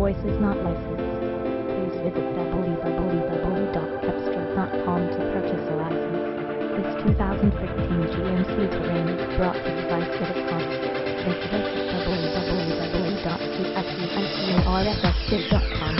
voice is not licensed. Please visit www.cepstral.com to purchase a license. This 2015 GMC Terrain is brought to you by Citicars Visit us